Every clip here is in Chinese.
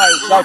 I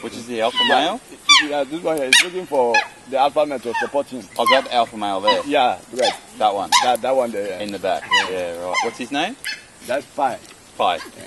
Which is the alpha male? Yeah, this one here is looking for the alpha male to support him. Oh, the alpha male there? Yeah, great. That one? That, that one there, yeah. In the back? Yeah. yeah, right. What's his name? That's five. Five. Yeah.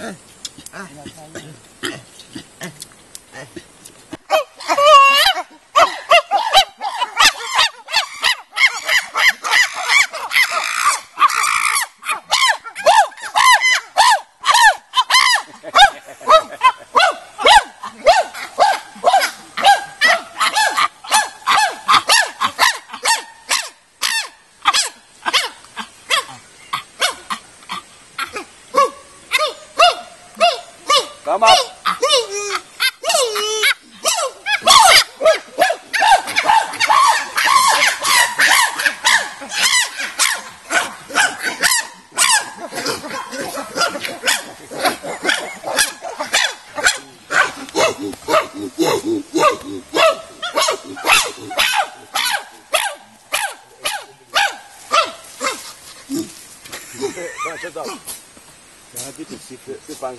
哎，哎。干妈。嘿嘿，嘿嘿，嘿，嘿，嘿，嘿，嘿，嘿，嘿，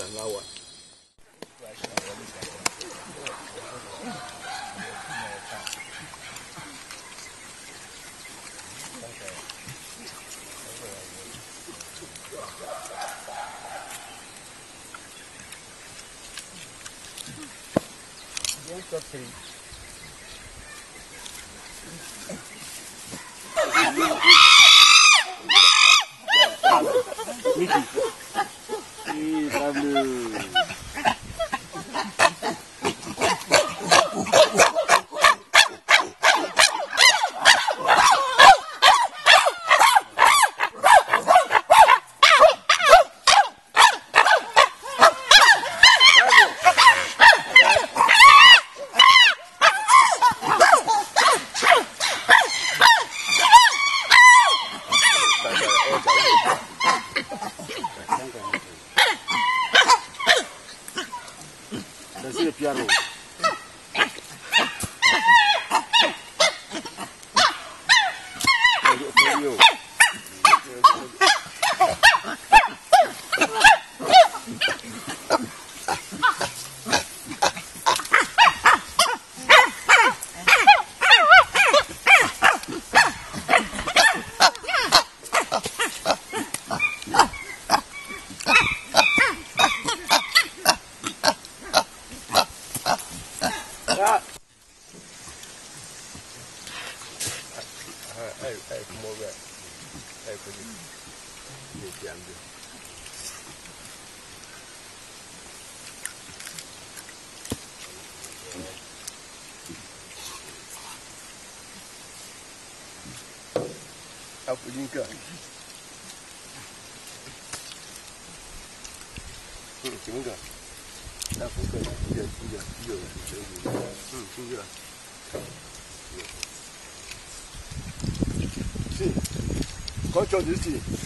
than that one. Mickey. Garou. 哎哎哎，什么个？哎，福建，福建的。哎，不建个。福建个。哎，福建的，福建的，福建的，福建的。嗯，福建的。我叫李喜。